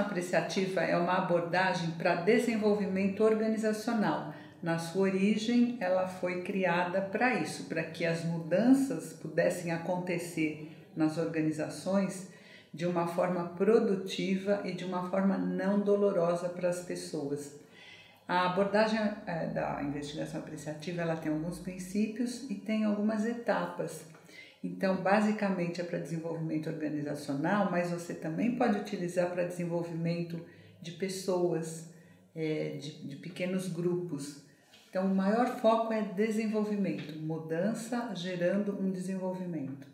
apreciativa é uma abordagem para desenvolvimento organizacional. Na sua origem, ela foi criada para isso, para que as mudanças pudessem acontecer nas organizações de uma forma produtiva e de uma forma não dolorosa para as pessoas. A abordagem é, da investigação apreciativa ela tem alguns princípios e tem algumas etapas. Então, basicamente é para desenvolvimento organizacional, mas você também pode utilizar para desenvolvimento de pessoas, é, de, de pequenos grupos. Então, o maior foco é desenvolvimento, mudança gerando um desenvolvimento.